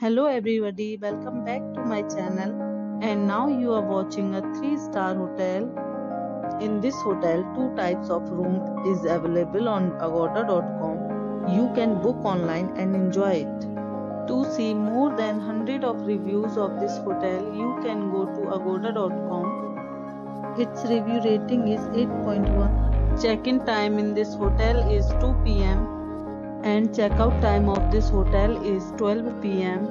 Hello everybody, welcome back to my channel and now you are watching a 3 star hotel. In this hotel, two types of room is available on agoda.com. You can book online and enjoy it. To see more than 100 of reviews of this hotel, you can go to agoda.com. Its review rating is 8.1. Check-in time in this hotel is 2 pm and checkout time of this hotel is 12 pm.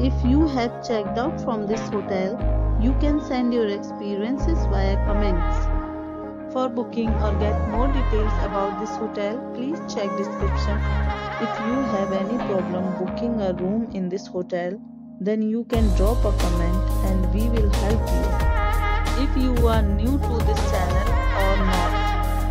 If you have checked out from this hotel, you can send your experiences via comments. For booking or get more details about this hotel, please check description. If you have any problem booking a room in this hotel, then you can drop a comment and we will help you. If you are new to this channel